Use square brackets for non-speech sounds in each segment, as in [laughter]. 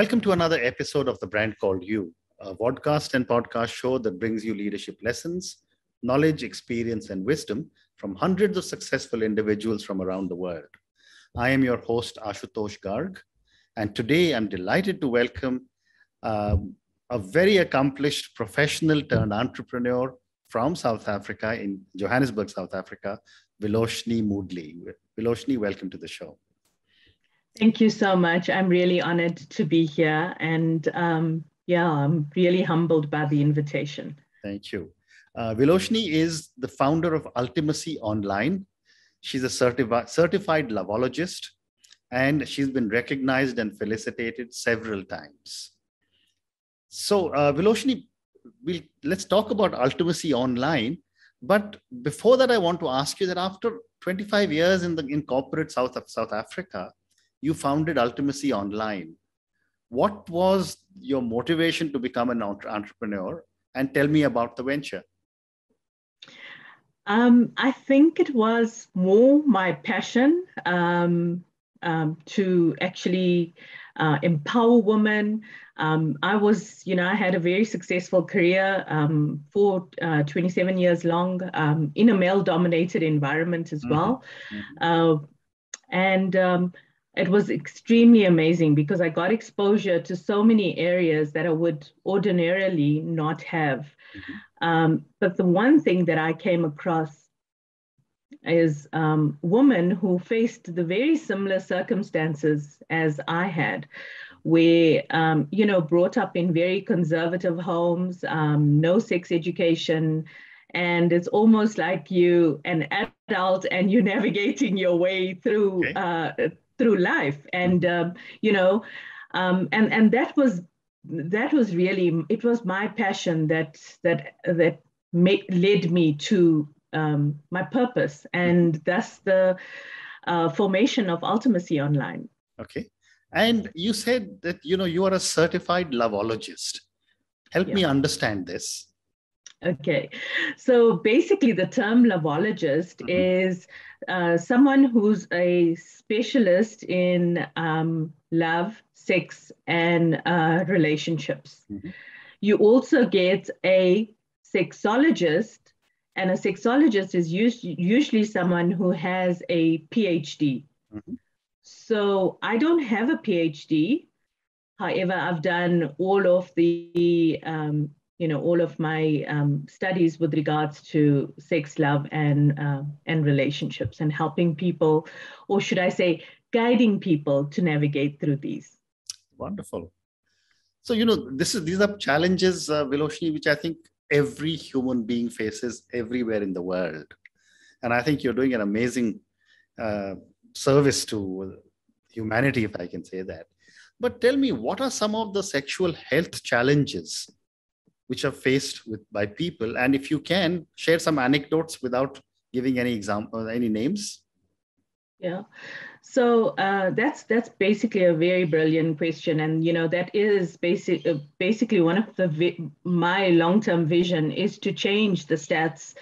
Welcome to another episode of The Brand Called You, a podcast and podcast show that brings you leadership lessons, knowledge, experience, and wisdom from hundreds of successful individuals from around the world. I am your host, Ashutosh Garg, and today I'm delighted to welcome um, a very accomplished professional turned entrepreneur from South Africa, in Johannesburg, South Africa, Viloshni Moodley. Viloshni, welcome to the show. Thank you so much. I'm really honored to be here. And um, yeah, I'm really humbled by the invitation. Thank you. Uh, Viloshni is the founder of Ultimacy Online. She's a certifi- certified loveologist and she's been recognized and felicitated several times. So, uh, Viloshni, we'll, let's talk about Ultimacy Online. But before that, I want to ask you that after 25 years in the in corporate South of South Africa, you founded Ultimacy Online. What was your motivation to become an entrepreneur? And tell me about the venture. Um, I think it was more my passion um, um, to actually uh, empower women. Um, I was, you know, I had a very successful career um, for uh, 27 years long um, in a male dominated environment as mm-hmm. well. Mm-hmm. Uh, and it was extremely amazing because I got exposure to so many areas that I would ordinarily not have. Mm-hmm. Um, but the one thing that I came across is um, women who faced the very similar circumstances as I had, where, um, you know, brought up in very conservative homes, um, no sex education, and it's almost like you an adult and you're [laughs] navigating your way through okay. uh, through life. And um, you know um, and and that was that was really it was my passion that that that made, led me to um, my purpose. And thus the uh, formation of ultimacy online. Okay. And you said that you know you are a certified loveologist. Help yeah. me understand this Okay, so basically, the term loveologist mm-hmm. is uh, someone who's a specialist in um, love, sex, and uh, relationships. Mm-hmm. You also get a sexologist, and a sexologist is us- usually someone who has a PhD. Mm-hmm. So I don't have a PhD. However, I've done all of the um, you know all of my um, studies with regards to sex love and uh, and relationships and helping people or should i say guiding people to navigate through these. Wonderful. So you know this is these are challenges uh, Viloshni, which i think every human being faces everywhere in the world. And i think you're doing an amazing uh, service to humanity if i can say that. But tell me what are some of the sexual health challenges which are faced with by people. And if you can share some anecdotes without giving any example any names. Yeah. So uh, that's that's basically a very brilliant question. And you know that is basic, uh, basically one of the vi- my long-term vision is to change the stats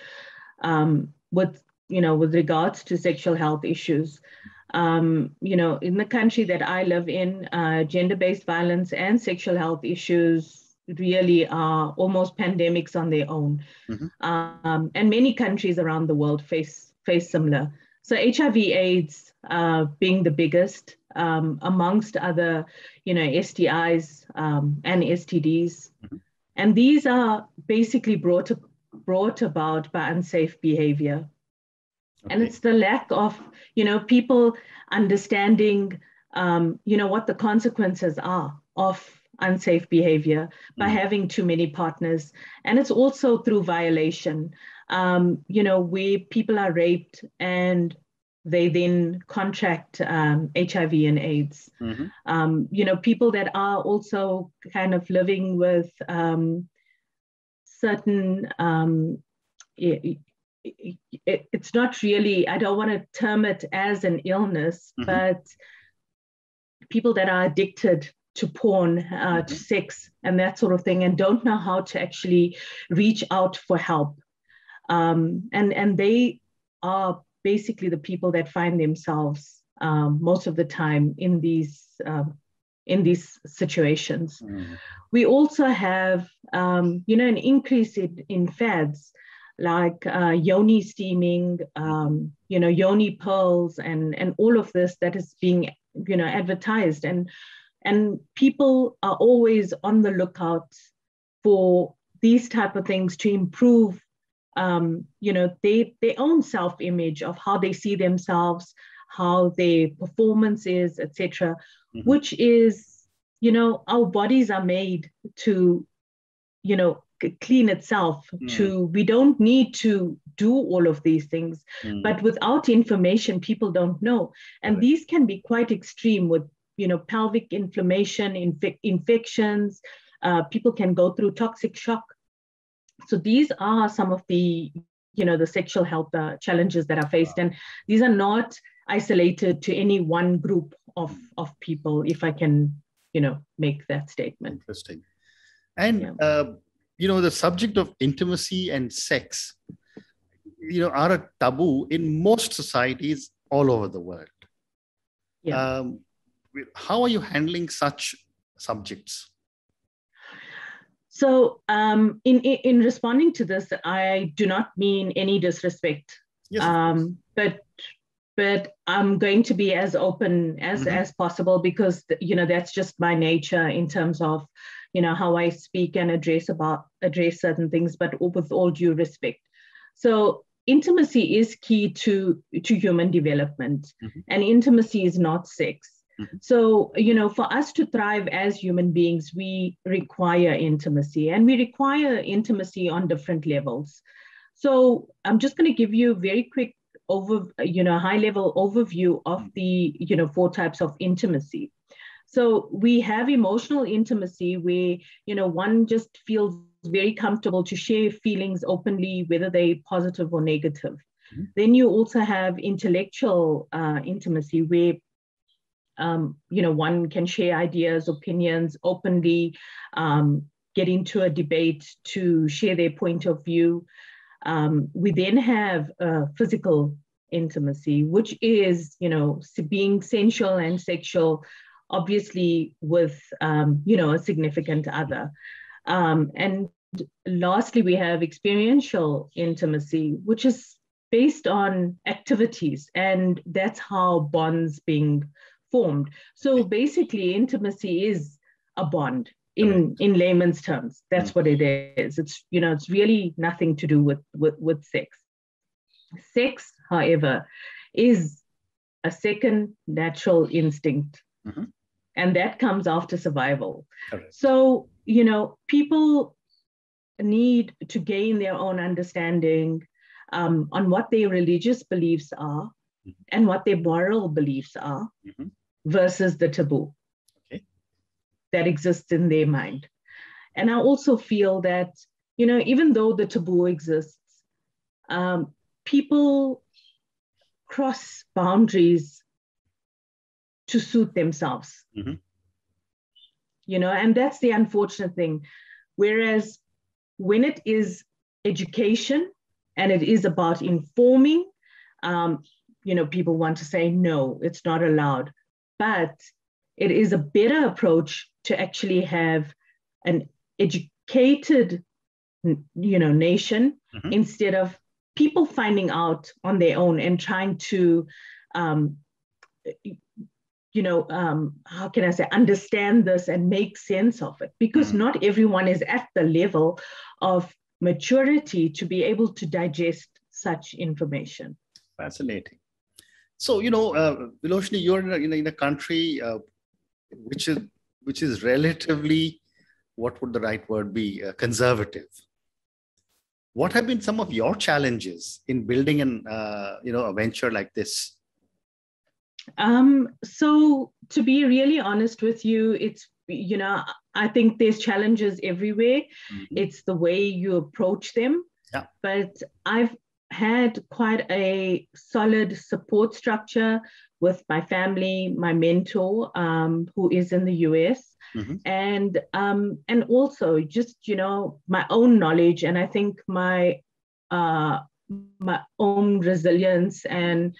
um, with you know with regards to sexual health issues. Um, you know in the country that i live in uh, gender-based violence and sexual health issues really are almost pandemics on their own. Mm-hmm. Um, and many countries around the world face, face similar. So HIV/AIDS uh, being the biggest, um, amongst other, you know, STIs um, and STDs, mm-hmm. and these are basically brought brought about by unsafe behavior, okay. and it's the lack of, you know, people understanding, um, you know, what the consequences are of unsafe behavior by mm having too many partners. And it's also through violation, um, you know, where people are raped and they then contract um, HIV and AIDS. Mm-hmm. Um, you know, people that are also kind of living with um, certain, um, it, it, it's not really, I don't want to term it as an illness, mm-hmm. but people that are addicted to porn, uh, to mm-hmm. sex, and that sort of thing, and don't know how to actually reach out for help. Um, and and they are basically the people that find themselves um, most of the time in these um, in these situations. Mm. We also have, um, you know, an increase in, in fads like uh, yoni steaming, um, you know, yoni pearls, and and all of this that is being, you know, advertised, and and people are always on the lookout for these type of things to improve, um, you know, they, their own self-image of how they see themselves, how their performance is, etc., mm-hmm. which is, you know, our bodies are made to, you know, clean itself mm. to we don't need to do all of these things mm. but without information people don't know and right. these can be quite extreme with you know pelvic inflammation inf- infections uh, people can go through toxic shock. So these are some of the you know the sexual health uh, challenges that are faced. And these are not isolated to any one group of of people if i can you know make that statement. Interesting. And yeah. uh, you know the subject of intimacy and sex you know are a taboo in most societies all over the world. Yeah. Um, how are you handling such subjects? So um, in, in responding to this i do not mean any disrespect. Yes, um, but but i'm going to be as open as mm-hmm. as possible because you know that's just my nature in terms of you know how i speak and address about address certain things but with all due respect. So intimacy is key to to human development. Mm-hmm. and intimacy is not sex mm-hmm. so you know for us to thrive as human beings we require intimacy and we require intimacy on different levels so i'm just going to give you a very quick over you know high level overview of mm-hmm. the you know four types of intimacy so we have emotional intimacy where, you know, one just feels very comfortable to share feelings openly, whether they're positive or negative. Mm-hmm. Then you also have intellectual uh, intimacy where um, you know, one can share ideas, opinions openly, um, get into a debate to share their point of view. Um, we then have uh, physical intimacy, which is, you know, being sensual and sexual obviously with um, you know a significant other um, and lastly we have experiential intimacy which is based on activities and that's how bonds being formed. So basically intimacy is a bond in in layman's terms. That's what it is. It's you know it's really nothing to do with with, with sex. Sex however is a second natural instinct. Mm-hmm. And that comes after survival. So you know people need to gain their own understanding um, on what their religious beliefs are mm-hmm. and what their moral beliefs are. Mm-hmm. Versus the taboo okay. that exists in their mind and i also feel that you know even though the taboo exists um, people cross boundaries to suit themselves. Mm-hmm. You know, and that's the unfortunate thing. Whereas when it is education and it is about informing, um, you know, people want to say, no, it's not allowed. But it is a better approach to actually have an educated, you know, nation mm-hmm. instead of people finding out on their own and trying to um, you know, um, how can I say, understand this and make sense of it because mm. not everyone is at the level of maturity to be able to digest such information. Fascinating. So, you know, uh, Viloshni, you're in a, in a, in a country uh, which is which is relatively, what would the right word be, uh, conservative. What have been some of your challenges in building an, uh, you know, a venture like this? Um, so to be really honest with you, it's you know I think there's challenges everywhere. Mm-hmm. It's the way you approach them. Yeah. But I've had quite a solid support structure with my family, my mentor, um, who is in the US, mm-hmm. and um, and also just you know my own knowledge, and I think my uh, my own resilience and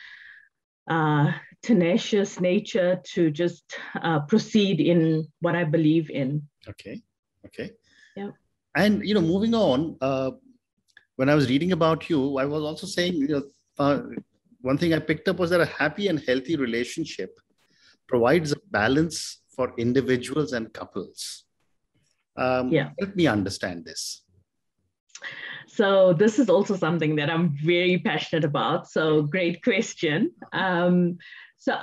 uh, tenacious nature to just uh, proceed in what I believe in. Okay. Okay. Yeah. And you know, moving on, uh, when I was reading about you, I was also saying, you know, uh, one thing I picked up was that a happy and healthy relationship provides a balance for individuals and couples. Um, yeah. Help me understand this. So this is also something that I'm very passionate about. So great question. Um, so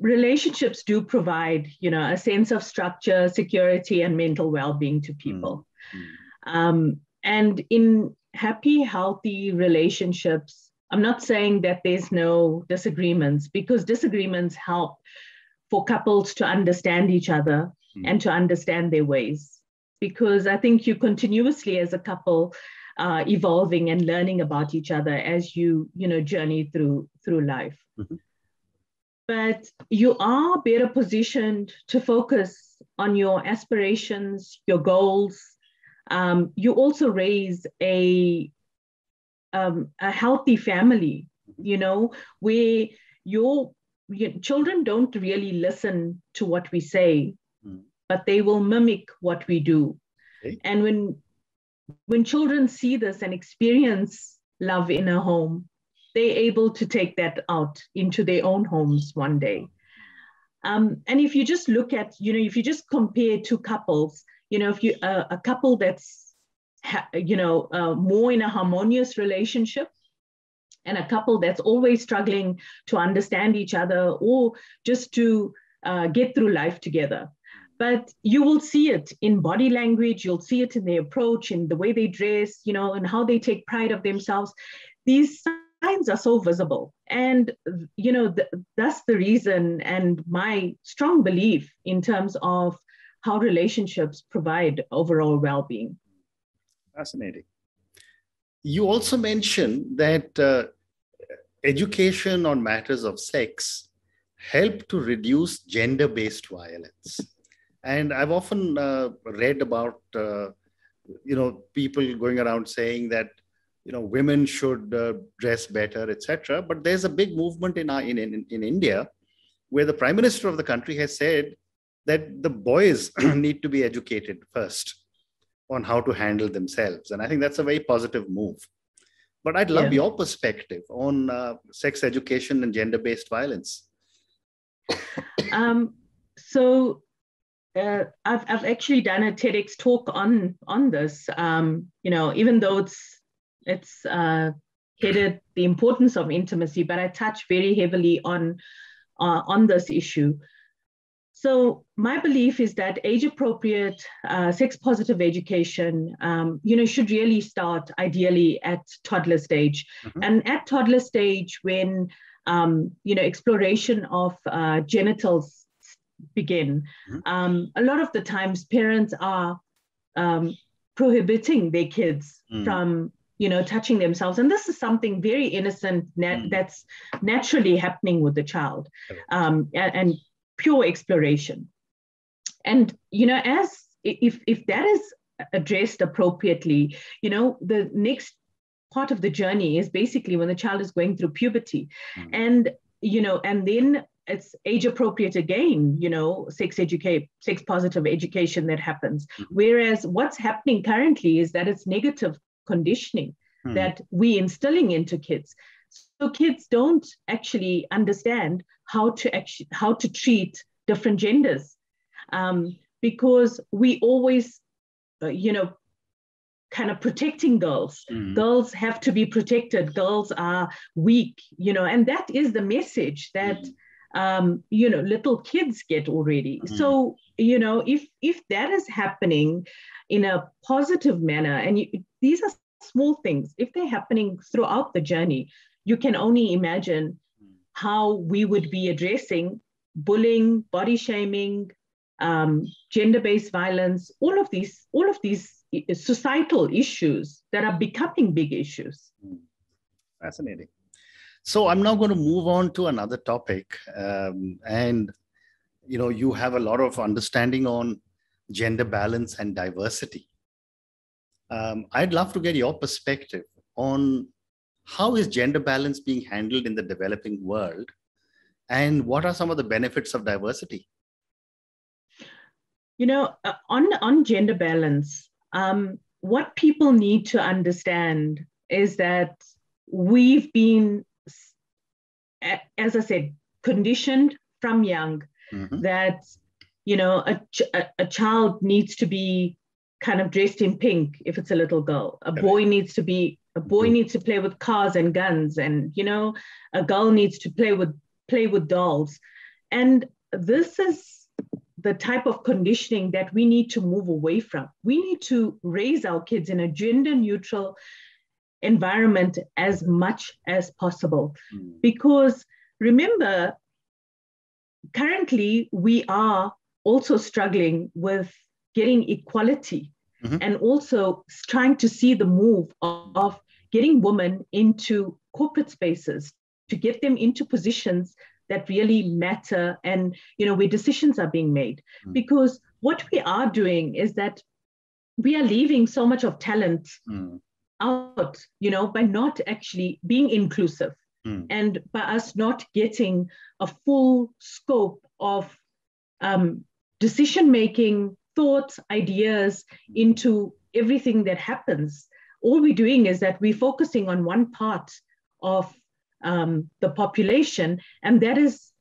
relationships do provide, you know, a sense of structure, security, and mental well-being to people. Mm. Um, and in happy, healthy relationships, I'm not saying that there's no disagreements because disagreements help for couples to understand each other mm. and to understand their ways. Because I think you continuously, as a couple, uh, evolving and learning about each other as you you know journey through through life mm-hmm. but you are better positioned to focus on your aspirations your goals um, you also raise a um, a healthy family you know where your, your children don't really listen to what we say mm. but they will mimic what we do okay. and when when children see this and experience love in a home, they're able to take that out into their own homes one day. Um, and if you just look at, you know, if you just compare two couples, you know, if you uh, a couple that's, ha- you know, uh, more in a harmonious relationship, and a couple that's always struggling to understand each other or just to uh, get through life together. But you will see it in body language you'll see it in their approach in the way they dress you know and how they take pride of themselves. These signs are so visible. And you know th- that's the reason and my strong belief in terms of how relationships provide overall well-being. Fascinating. You also mentioned that uh, education on matters of sex help to reduce gender-based violence. And I've often uh, read about, uh, you know, people going around saying that, you know, women should uh, dress better, etc. But there's a big movement in, in, in, in India where the prime minister of the country has said that the boys [clears throat] need to be educated first on how to handle themselves. And I think that's a very positive move. But I'd love yeah. your perspective on uh, sex education and gender based violence. [coughs] Um, so uh, I've, I've actually done a TEDx talk on on this. Um, you know, even though it's it's uh, headed the importance of intimacy, but I touch very heavily on uh, on this issue. So my belief is that age-appropriate, uh, sex-positive education, um, you know, should really start ideally at toddler stage, mm-hmm. and at toddler stage when um, you know exploration of uh, genitals begin. Mm-hmm. Um, a lot of the times, parents are um, prohibiting their kids mm. from you know touching themselves and this is something very innocent nat- mm. that's naturally happening with the child um, and, and, pure exploration and you know as if if that is addressed appropriately you know the next part of the journey is basically when the child is going through puberty mm. and you know and then it's age appropriate again you know sex educate sex positive education that happens mm-hmm. whereas what's happening currently is that it's negative conditioning mm-hmm. that we instilling into kids so kids don't actually understand how to actually how to treat different genders. Um, because we always uh, you know kind of protecting girls. Mm. girls have to be protected. Girls are weak you know and that is the message that mm um, you know little kids get already. Mm-hmm. so you know if if that is happening in a positive manner and you, these are small things if they're happening throughout the journey you can only imagine how we would be addressing bullying body shaming um, gender-based violence all of these all of these societal issues that are becoming big issues mm. fascinating so I'm now going to move on to another topic. Um, and, you know, you have a lot of understanding on gender balance and diversity. Um, I'd love to get your perspective on how is gender balance being handled in the developing world And what are some of the benefits of diversity? You know, uh, on, on gender balance, um, what people need to understand is that we've been, as I said, conditioned from young mm-hmm. that you know a, a, a, child needs to be kind of dressed in pink if it's a little girl a boy needs to be a boy mm-hmm. needs to play with cars and guns and you know a girl needs to play with play with dolls and this is the type of conditioning that we need to move away from we need to raise our kids in a gender neutral environment as much as possible mm. because remember currently we are also struggling with getting equality mm-hmm. and also trying to see the move of, of getting women into corporate spaces to get them into positions that really matter and you know where decisions are being made mm. because what we are doing is that we are leaving so much of talent mm. out you know by not actually being inclusive mm. and by us not getting a full scope of um, decision making thoughts ideas into everything that happens all we're doing is that we're focusing on one part of um, the population, and that is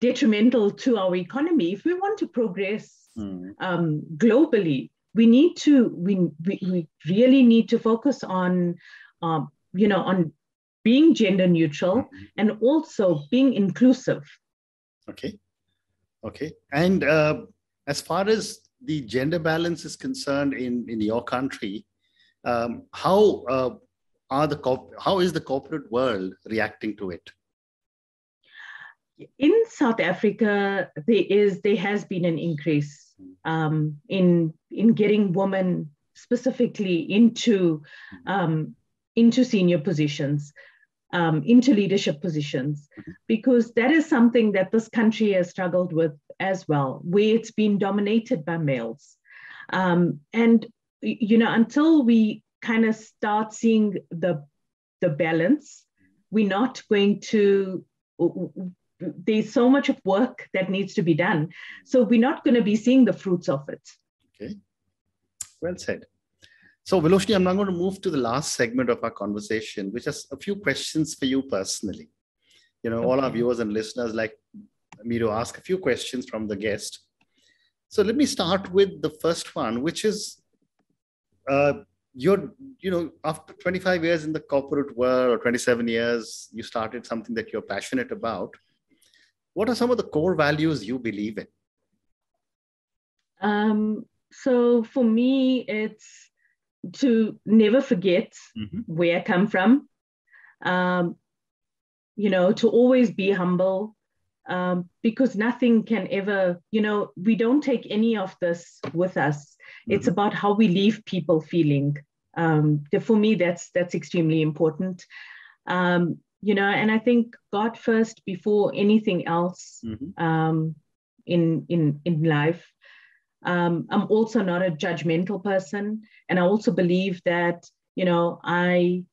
detrimental to our economy. If we want to progress mm. um, globally, we need to we, we, we really need to focus on um, you know on being gender neutral mm-hmm. and also being inclusive. Okay, okay, and uh, as far as the gender balance is concerned in in your country, um, how uh, are the corp- how is the corporate world reacting to it? In South Africa, there is there has been an increase um, in in getting women specifically into um, into senior positions, um, into leadership positions, because that is something that this country has struggled with as well, where it's been dominated by males, um, and you know until we kind of start seeing the the balance we're not going to there's so much of work that needs to be done. So we're not going to be seeing the fruits of it. Okay. Well said. So Viloshni, i'm now going to move to the last segment of our conversation which is a few questions for you personally. You know okay. all our viewers and listeners like me to ask a few questions from the guest. So let me start with the first one which is uh, you're you know after 25 years in the corporate world or 27 years you started something that you're passionate about. What are some of the core values you believe in? Um, so for me it's to never forget mm-hmm. where i come from. Um, you know to always be humble um, because nothing can ever you know we don't take any of this with us it's mm-hmm. about how we leave people feeling. Um, for me, that's that's extremely important. Um, you know, and I think God first before anything else mm-hmm. um, in in in life. Um, I'm also not a judgmental person, and I also believe that you know I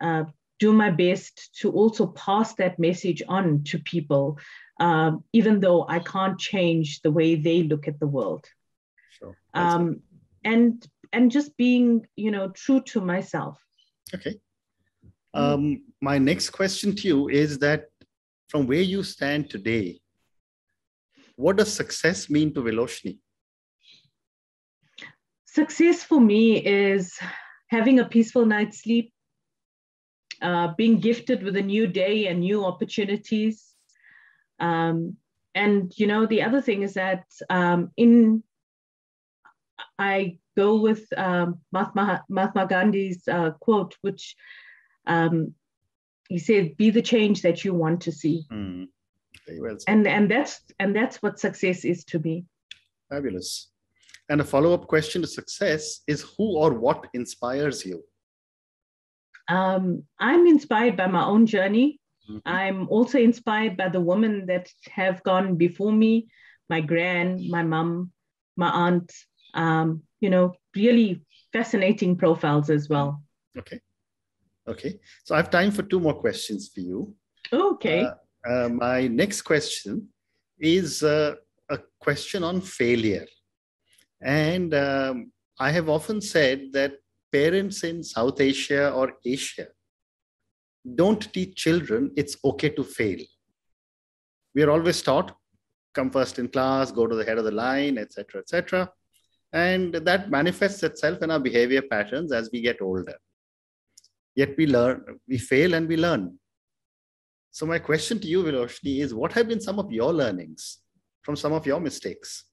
uh, do my best to also pass that message on to people, um, even though I can't change the way they look at the world. Sure. Um, and and just being you know true to myself okay um, my next question to you is that from where you stand today what does success mean to Viloshni? Success for me is having a peaceful night's sleep, uh, being gifted with a new day and new opportunities. Um, and you know, the other thing is that um, in I go with um, Mahatma, Mahatma Gandhi's uh, quote, which um, he said, "Be the change that you want to see." Mm. Well and and that's and that's what success is to me. Fabulous. And a follow-up question to success is: Who or what inspires you? Um, I'm inspired by my own journey. Mm-hmm. I'm also inspired by the women that have gone before me, my gran, my mom, my aunt, um, you know, really fascinating profiles as well. Okay. Okay. So I have time for two more questions for you. Okay. Uh, uh, my next question is uh, a question on failure. And um, I have often said that parents in South Asia or Asia don't teach children it's okay to fail. We are always taught come first in class, go to the head of the line, etc., etc. And that manifests itself in our behavior patterns as we get older. Yet we learn, we fail and we learn. So my question to you, Viloshni, is what have been some of your learnings from some of your mistakes?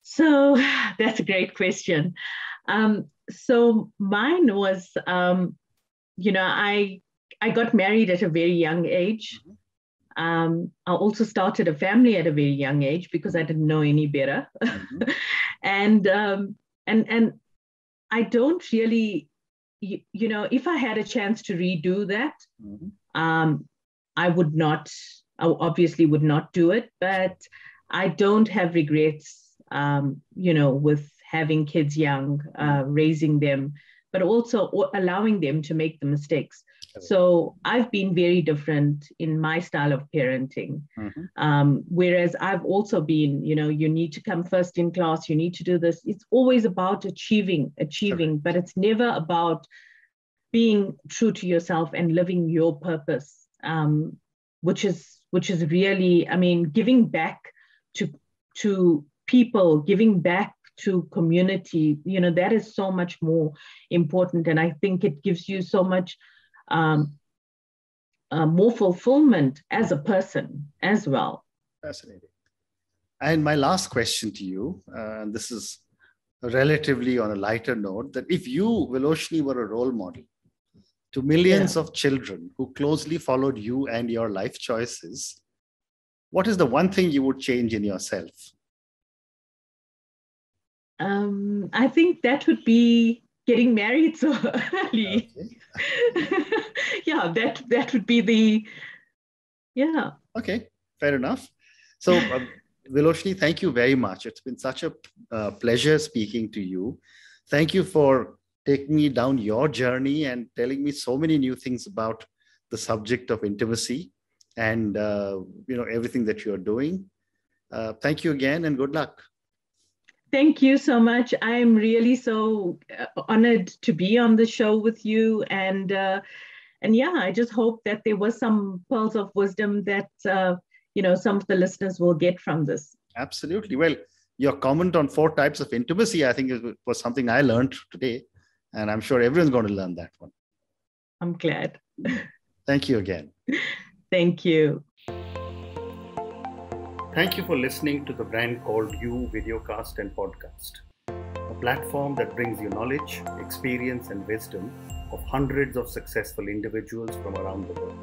So [laughs] that's a great question. Um, so mine was, um, you know, I I got married at a very young age. Mm-hmm. Um, I also started a family at a very young age because I didn't know any better, mm-hmm. [laughs] and um, and and I don't really, you, you, know, if I had a chance to redo that, mm-hmm. um, I would not. I obviously would not do it, but I don't have regrets. Um, you know, with having kids young, uh, raising them, but also allowing them to make the mistakes. So I've been very different in my style of parenting. Mm-hmm. Um, whereas I've also been, you know, you need to come first in class, you need to do this. It's always about achieving, achieving, but it's never about being true to yourself and living your purpose, um, which is which is really, I mean, giving back to to people, giving back to community. You know, that is so much more important, and I think it gives you so much um, uh, more fulfillment as a person as well. Fascinating. And my last question to you, uh, and this is relatively on a lighter note, that if you, Viloshni, were a role model to millions yeah. of children who closely followed you and your life choices, what is the one thing you would change in yourself? Um, I think that would be getting married so [laughs] early. Okay. [laughs] yeah, that that would be the yeah. Okay, fair enough. So, [laughs] um, Viloshni, thank you very much. It's been such a uh, pleasure speaking to you. Thank you for taking me down your journey and telling me so many new things about the subject of intimacy and uh, you know everything that you're doing. Uh, thank you again, and good luck. Thank you so much. I'm really so uh, honored to be on the show with you, and uh, and yeah, I just hope that there was some pearls of wisdom that uh, you know some of the listeners will get from this. Absolutely. Well, your comment on four types of intimacy, I think, was something I learned today, and I'm sure everyone's going to learn that one. I'm glad. Thank you again. [laughs] Thank you. Thank you for listening to the brand called You Videocast and Podcast, a platform that brings you knowledge, experience, and wisdom of hundreds of successful individuals from around the world.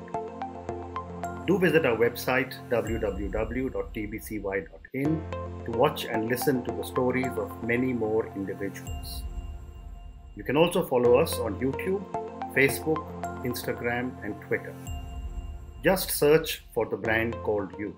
Do visit our website www.tbcy.in to watch and listen to the stories of many more individuals. You can also follow us on YouTube, Facebook, Instagram, and Twitter. Just search for the brand called You.